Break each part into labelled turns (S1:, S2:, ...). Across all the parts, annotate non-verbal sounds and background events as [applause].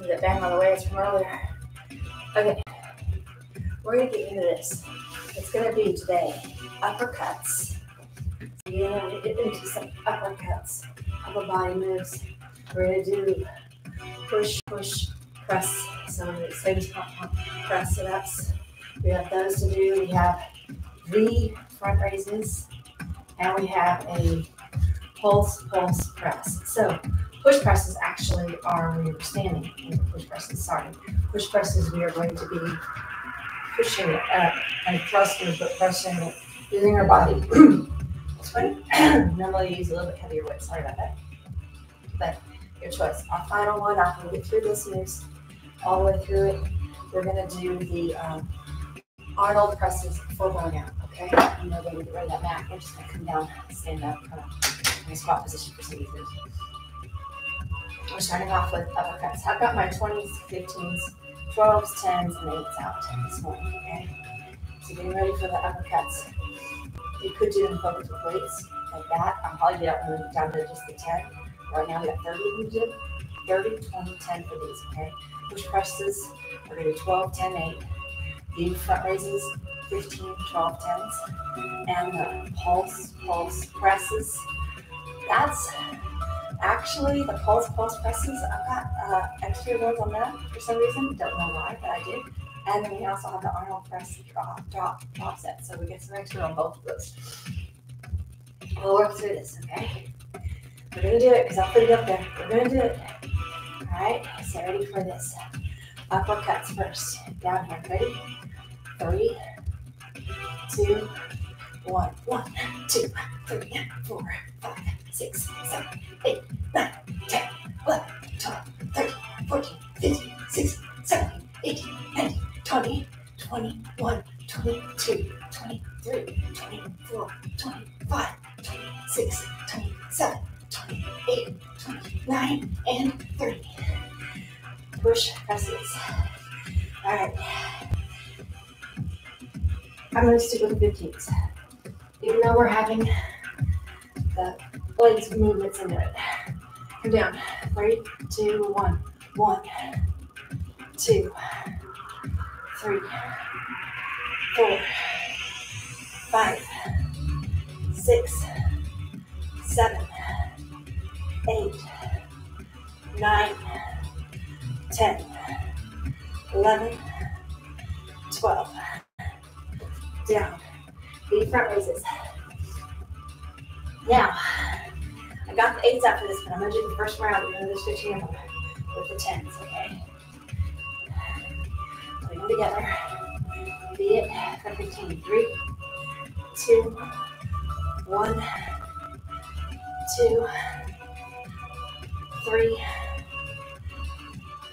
S1: It bang on the way from earlier? Okay. We're gonna get into this. It's gonna be today uppercuts. You're gonna get into some uppercuts, upper body moves. We're gonna do push, push, press. Some of the famous press sit-ups. We have those to do. We have V front raises, and we have a pulse, pulse, press. So push presses actually are when you're standing. Push presses, sorry. Push presses, we are going to be pushing up and thrusting, but pressing using our body. [clears throat] this one, [clears throat] normally use a little bit heavier weight. Sorry about that. But your choice. Our final one, after we get through this moves, all the way through it, we're going to do the um, Arnold presses for burnout. Okay? I'm going to get rid of that mat. We're just going to come down, stand up, kind in a squat position for some easy. We're starting off with uppercuts. I've got my 20s, 15s, 12s, 10s, and 8s out this morning, okay? So getting ready for the uppercuts. You could do them focus with weights like that. I'll probably get up and down to just the 10. Right now we got 30 we do. 30, 20, 10 for these, okay? Push presses, we're gonna do 12, 10, 8. The front raises, 15, 12, 10s. And the pulse, pulse presses. That's actually the pulse pulse presses. I've got uh, extra ones on that for some reason. Don't know why, but I did. And then we also have the Arnold press drop drop drop set. So we get some extra on both of those. We'll work through this, okay? We're gonna do it because I'll put it up there. We're gonna do it. All right, so ready for this. Uppercuts first. Down here. Ready? Three, two, one, one, two, three, four, five, six, seven, eight, nine, ten, eleven, twelve, thirteen, fourteen, fifteen, sixteen, seventeen, eighteen, nineteen, twenty, twenty-one, twenty-two, twenty-three, twenty-four, twenty-five, twenty-six, twenty-seven, twenty-eight, twenty-nine, and thirty. Push presses. All right. I'm going to stick with the 15s. Even though we're having the legs movements into it. Come down. Three, two, one. One, two, three, four, five, six, seven, eight, nine, ten, eleven, twelve. Down. Big front raises. Now, I got the eights after this, but I'm gonna do the first round. We're gonna do 15 of them with the tens, okay? Put them together. Be it for 15. Three, two, one, two, three,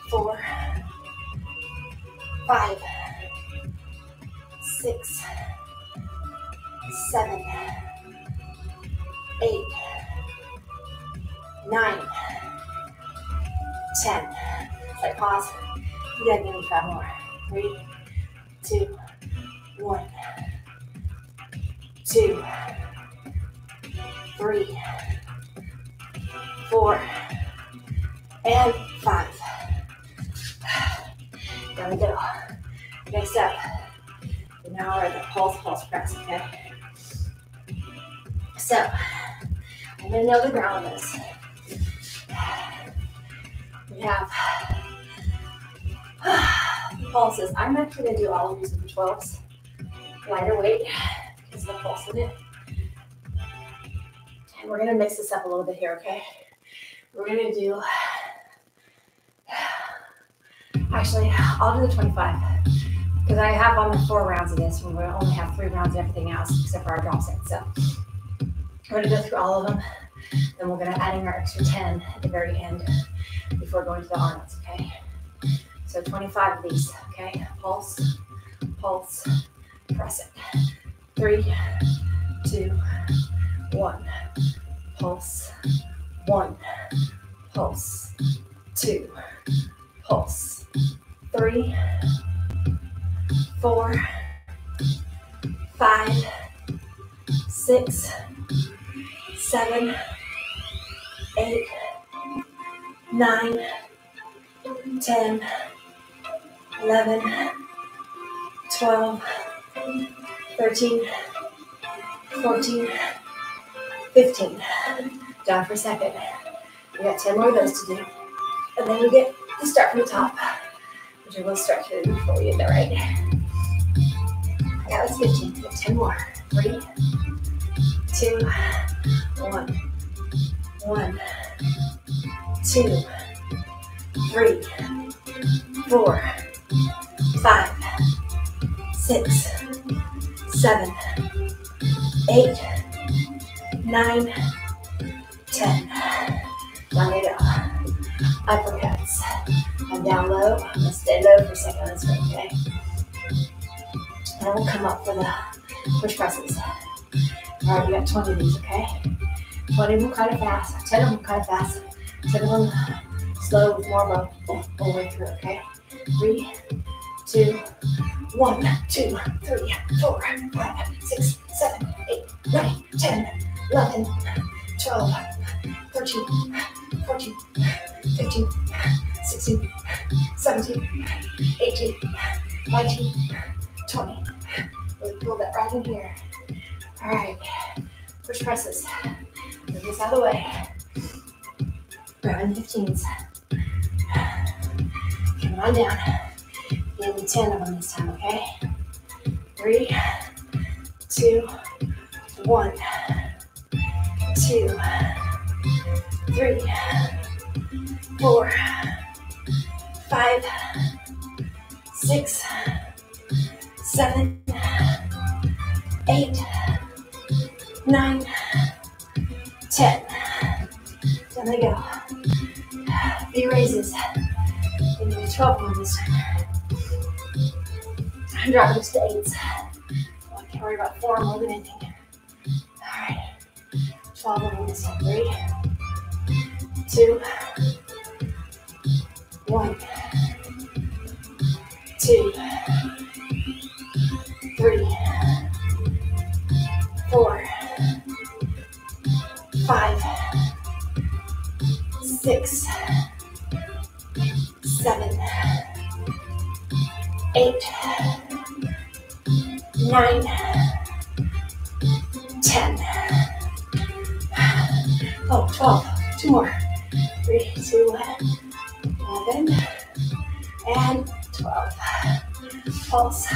S1: four, five, six, seven, eight, nine, ten. Like pause. You gotta give me five more. Three, two, one, two, three, four, and five. There we go. Next up. Now we're at the pulse pulse press, okay? So, I'm gonna know the ground on this. Have [sighs] pulses. I'm actually gonna do all of these with the 12s. Lighter weight because the pulse in it. And we're gonna mix this up a little bit here, okay? We're gonna do [sighs] actually I'll do the 25 because I have only four rounds of this and we only have three rounds of everything else except for our drop set. So we're gonna go through all of them. Then we're gonna add in our extra 10 at the very end before going to the arms, okay? So 25 of these, okay? Pulse, pulse, press it. Three, two, one. Pulse, one. Pulse, two. Pulse, three, four, five, six, seven, eight, nine, 10, 11, 12, 13, 14, 15. Down for a second. We got 10 more of those to do. And then we get to start from the top, which I will start to before we get there, right? Yeah, that's 15. We have 10 more. Three, two, one, one, two, three, four, five, six, seven, eight, nine, ten. Let me go. Uppercuts. And down low. Let's stay low for a second. That's right, okay? And we'll come up for the push presses. All right, we got 20 of these, okay? 20 of them kind of fast. 10 of them kind of fast. 10 of them slow with more of a full way through, okay? Three, two, one, two, three, four, five, six, seven, eight, nine, 10, 11, 12, 13, 14, 15, 16, 17, 18, 19, 20. We pull that right in here. All right, push presses. Move this out of the way. Grabbing 15s. Come on down. Me 10 of them this time, okay? Three, two, one, two, three, four, five, six, seven, eight, nine, ten. There they go. V raises. And then 12 on this I'm dropping to eights. I can't worry about four more than anything. All right. 12 on this one. Three, two, one, two, three, four, five, six, nine, ten. Oh, 12. Two more. Three, two, eleven, and 12. Pulse,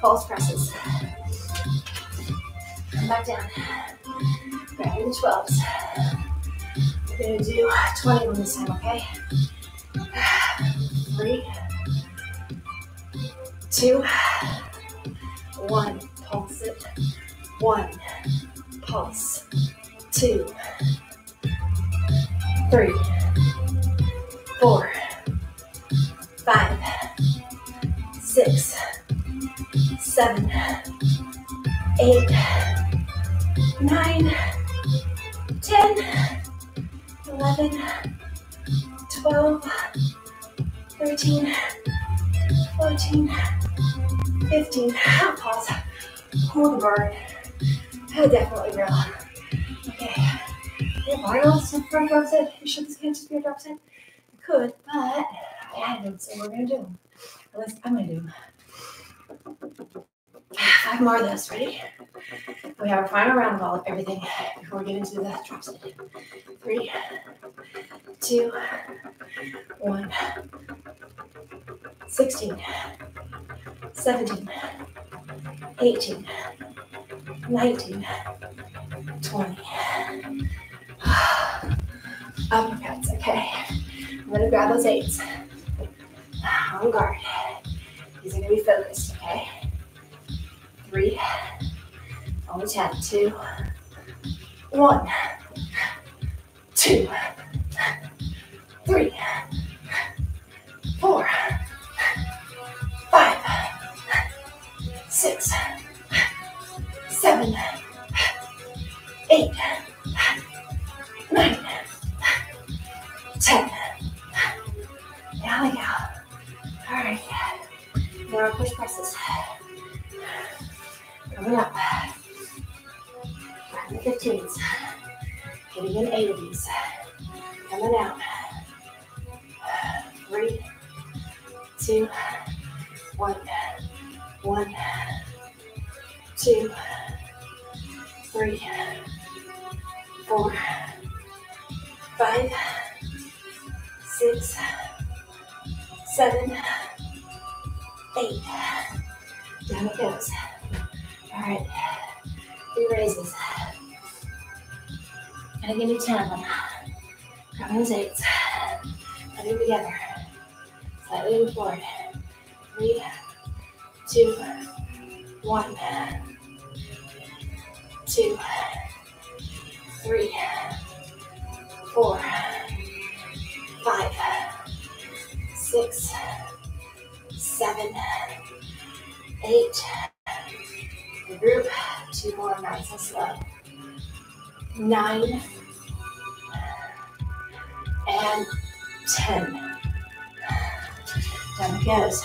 S1: pulse presses. Come back down. Grabbing the 12s. We're gonna do 20 on this time, okay? Three, two, one. Pulse it. One. Pulse. Two. Three. Four. Five. Six. Seven. Eight. Nine. Ten. Eleven. Twelve. Thirteen. 14, 15. Pause. Hold the burn. Oh, definitely real. Okay. Why else if I drop set? You sure this can't just be a drop set? It could, but I didn't say we're gonna do. At least I'm gonna do. Five more of this. Ready? We have our final round of all of everything before we get into the drop set. Three, two, one. 16, 17, 18, 19, 20. [sighs] Uppercuts, okay. I'm gonna grab those eights. On guard. These are gonna be focused, okay? Three, on the ten, two, one, two, three, four, six, seven, eight, nine, ten. There we go. All right. Now our push presses. Coming up. Grab the 15s. Getting in eight of these. Coming out. Three, two, one, one, two, three, four, five, six, seven, eight. Down it goes. All right, three raises. And give me 10 of them. Grab those eights. Put it together. Slightly forward. Three, two, one, two, three, four, five, six, seven, eight. Group. Two more, nice and slow. Nine and ten. Down it goes.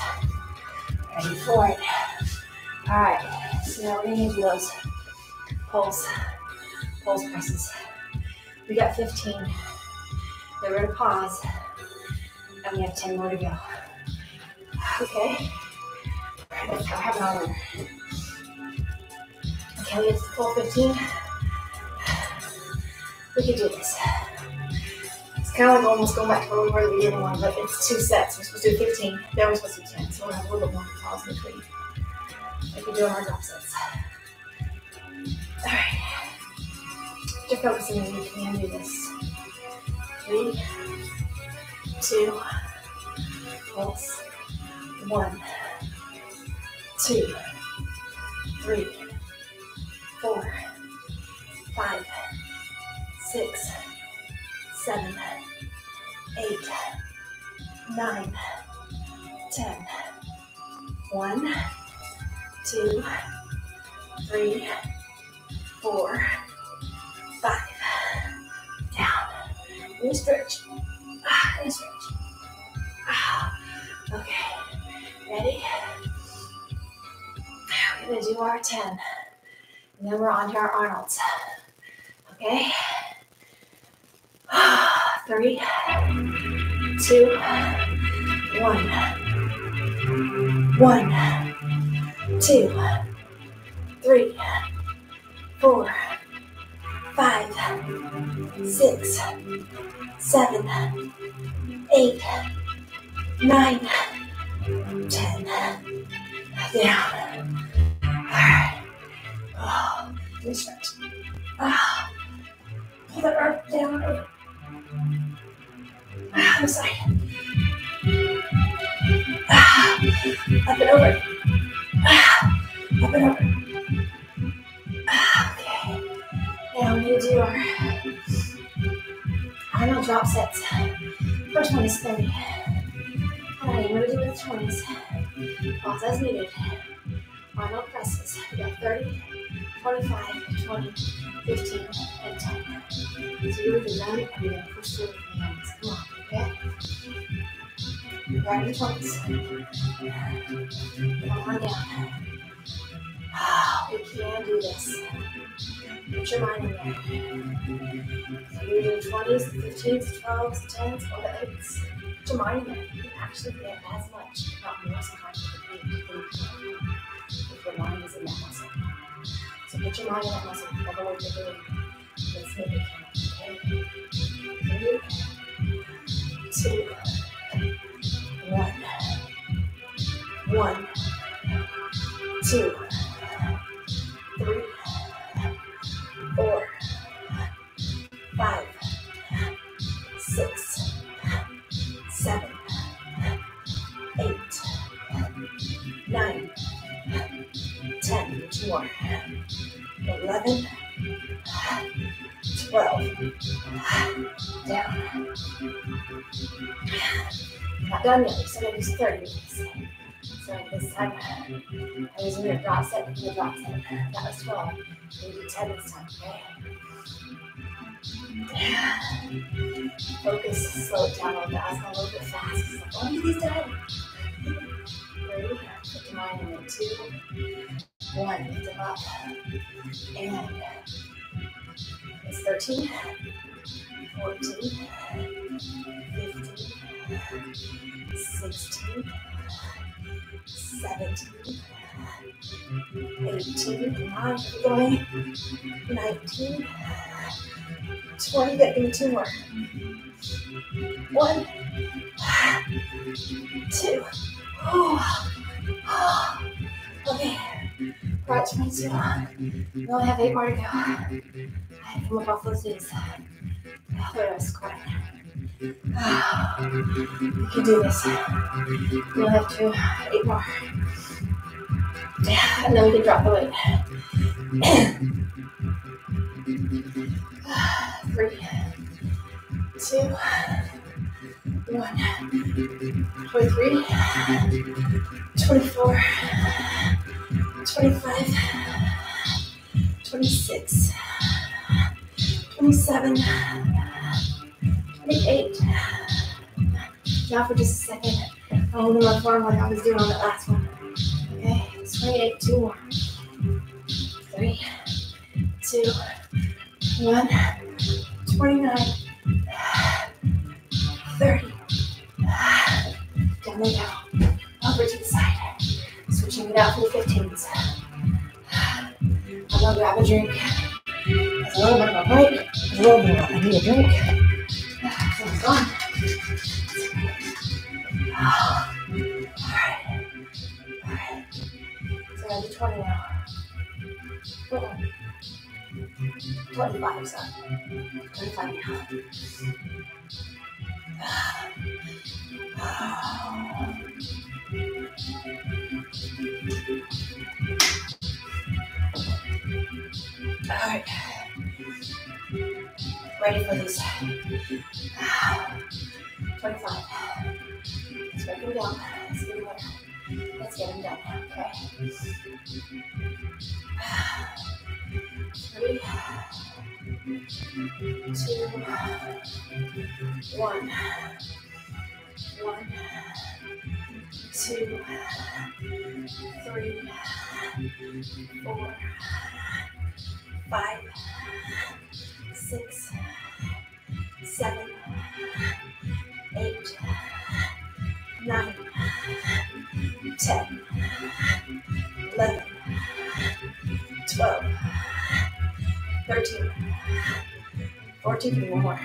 S1: Ready for it. All right. So now we're gonna do those pulse, pulse presses. We got 15. Then we're gonna pause, and we have 10 more to go. Okay. Let's go. Have it on there. Okay, we to full 15. We can do this. Kind of like almost going back to where we were the beginning one, but it's two sets. We're supposed to do 15. Then we're supposed to do 10, so we'll have a little bit more pause in between. Like we do our drop sets. All right. You're focusing you can do this. Three, two, pulse, one, two, three, four, five, six, seven, eight, nine, ten. One, two, three, four, five. Down. And stretch. Ah, and stretch. Ah. Okay. Ready? We're gonna do our 10. And then we're on to our Arnold's. Okay? [sighs] Three, two, one. One, two, three, four, five, six, seven, eight, nine, ten. [sighs] [sighs] Down. Alright. Oh, good stretch. Ah. Pull that arm down. Ah, other side. Ah, up and over. Ah, up and over. Okay. Now we need to do our Arnold drop sets. First one is 30. Alright, what do we do with the 20s? Pause as needed. Arnold presses. We got 30, 25, 20, 15, and 10. So you're with the nine, and gonna push through with the hands. Come on, okay? Grab your 20s. Come on down. We can do this. Put your mind in there. So you're doing 20s, 15s, 12s, 10s, or the 8s. Put your mind in there. You can actually get as much, not more, sometimes with the 8 if your mind is in that muscle. So put your mind muscle, count, okay? Three, two, one. One, two, three, four, five, six, seven, eight, nine, ten, eleven, twelve, down. Not done yet, we still gotta do thirty. So this time, I was in a drop set, a drop set. That was twelve. We do ten this time, okay? Focus, slow it down a little bit fast. It's like, oh, these done. Three, mind in it. Two, one, them up. And it's 13, 14, 15, 16, 17, 18, come on, keep going, 19, 20, get me two more. One, two, [sighs] okay, we're at 22. We only have eight more to go. I have to move off those knees. There I squat. [sighs] We can do this. We'll have to eight more. And then we can drop the weight. [sighs] Three, two, one. 23, 24, 25, 26, 27, 28. Now for just a second, I'll do my form like I was doing on the last one. Okay, 28, two more. Three, two, one, 29, 30. Down and down. Over to the side. Switching it out for the 15s. I'm gonna grab a drink. There's a little bit of a break. There's a little bit of a, I need a drink. It's gone. Alright. Alright. So I do 20 now. Uh-uh. 25, so 25 now. All right. Ready for these. 25. Let's break them down. Let's get them done. Let's get them done. Okay. Three, two, one, one, two, three, four, five, six, seven, eight, nine, ten, eleven, twelve, thirteen, fourteen, three more,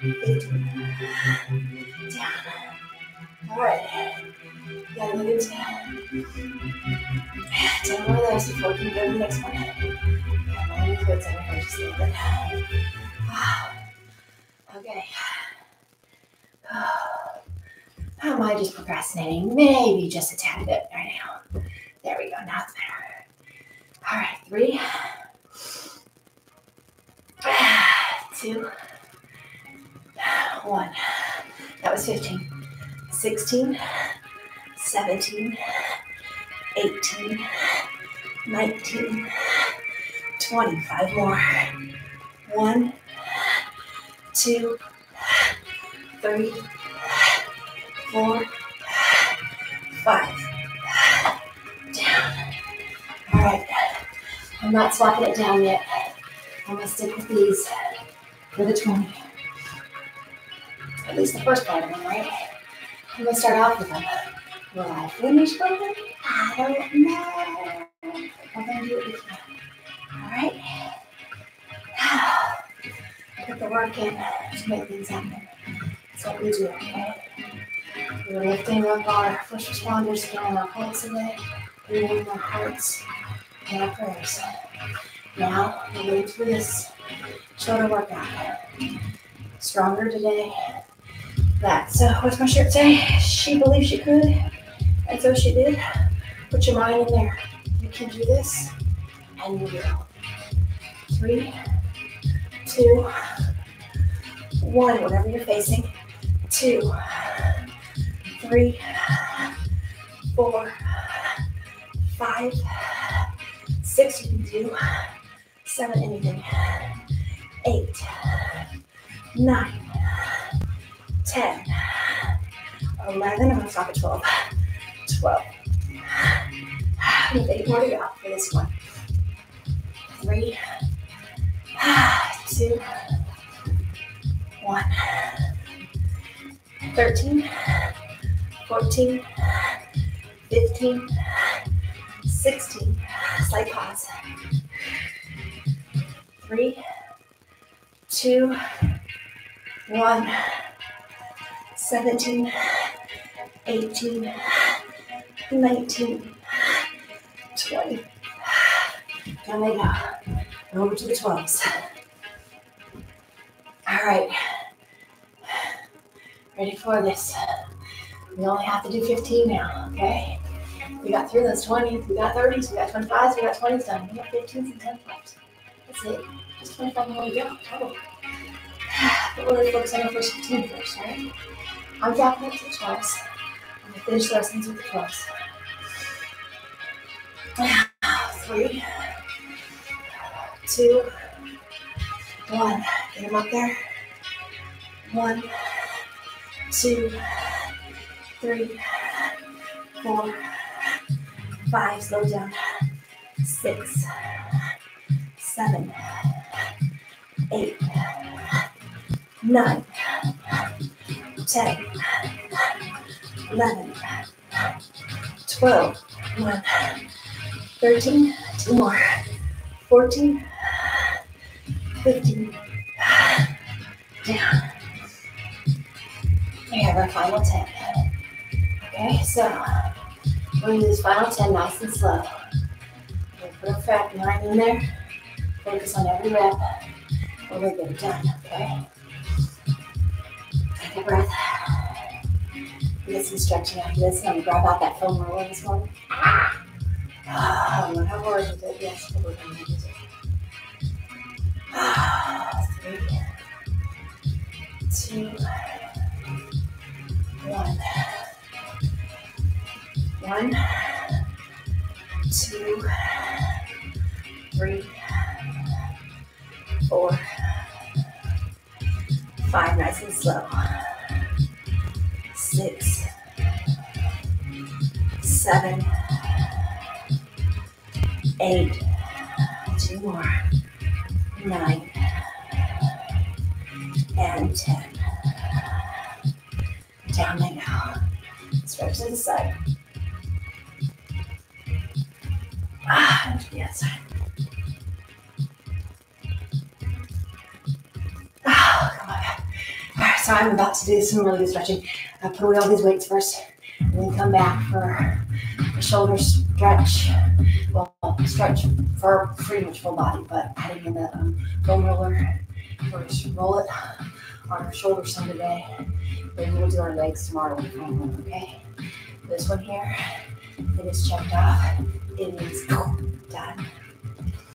S1: fifteen, down. All right. Got another ten. Ten more of those before we go to the next one. Got my own foots over here just a little bit. Okay. [sighs] How am I just procrastinating? Maybe just a tad bit right now. There we go. Now it's better. All right. Three, two, [sighs] one. That was 15. 16, 17, 18, 19, 20. Five more. One, two, three, four, five. Down. All right. I'm not swapping it down yet. I'm gonna stick with these for the 20. At least the first part of them, right? I'm gonna start off with them. Will I finish with them? I don't know. I'm gonna do it with you. All right. [sighs] Put the work in to make things happen. That's what we do, okay? We're lifting up our first responders again our hands today, bringing our hearts and our prayers. Now we're ready for this shoulder workout. Stronger today. That. So what's my shirt say? She believed she could, and so she did. Put your mind in there. You can do this, and you will. Three, two, one, whatever you're facing. Two, three, four, five, six, you can do. Seven. Eight, nine, ten, eleven. I'm gonna stop at twelve. Twelve. We have eight more to go for this one. Three, two, one. 13, 14, 15, 16, slight pause. Three, two, one, 17, 18, 19, 20. Down they go. Over to the 12s. All right. Ready for this. We only have to do 15 now, okay? We got through those 20s, we got 30s, we got 25s, we got 20s done. We got 15s and 10 left. It. Just 25 more to go, total. But we're really focus on the first 15 first, right? I'm dropping it to the 12s. I'm gonna finish the lessons with the 12s. Three, two, one. Get them up there. One, two, three, four, five. Slow down. Six, seven, eight, nine, ten, eleven, twelve, one, thirteen, two more, fourteen, fifteen, down. We have our final 10. Okay, so we're gonna do this final 10 nice and slow. Put a fat nine in there. Focus on every rep. We're gonna get it done, okay? Take a breath. Get some stretching after this. I'm gonna grab out that foam roller this morning. Ah, I'm not worried with it. Yes, we're gonna use it. Ah, three, two, one. One, two, three, four, five, nice and slow. Six, seven, eight, two more, nine, and ten. Down they go. Stretch to the side. Ah, and to the. Ah, so I'm about to do some really good stretching. I put away all these weights first, and then come back for a shoulder stretch. Well, stretch for pretty much full body, but adding in the um, foam roller. First, roll it on our shoulders some today. Then we'll do our legs tomorrow okay? This one here, it is checked off. It is done.